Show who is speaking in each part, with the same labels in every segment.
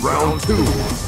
Speaker 1: Round two.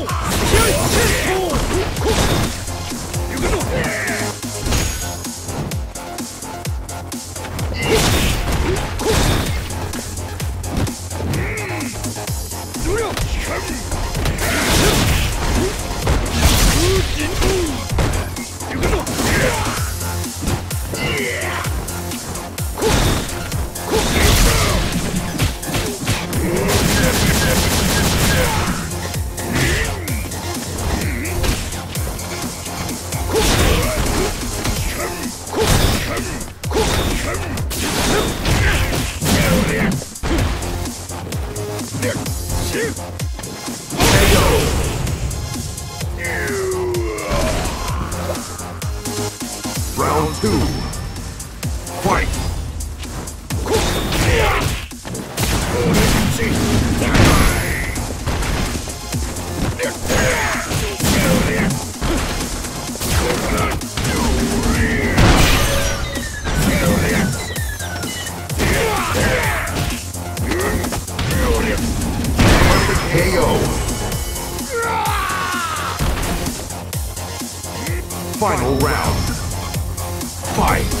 Speaker 1: two. Fight! Final round. Fight!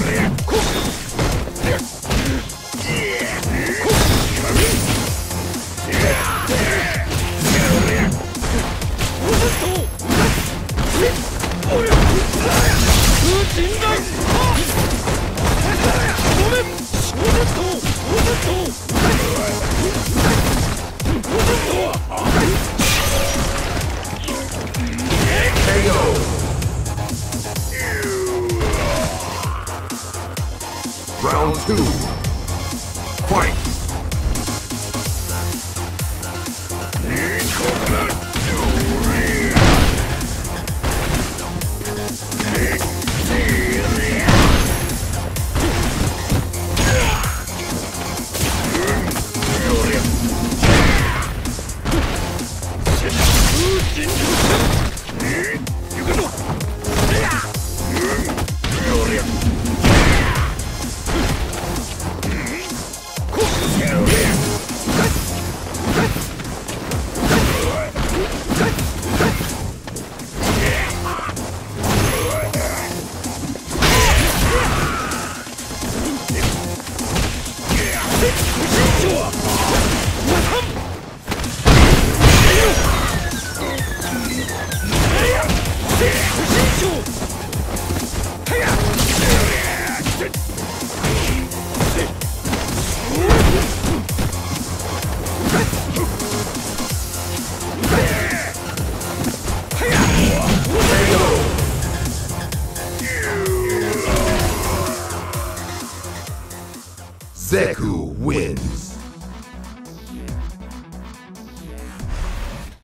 Speaker 1: two. Zeku wins.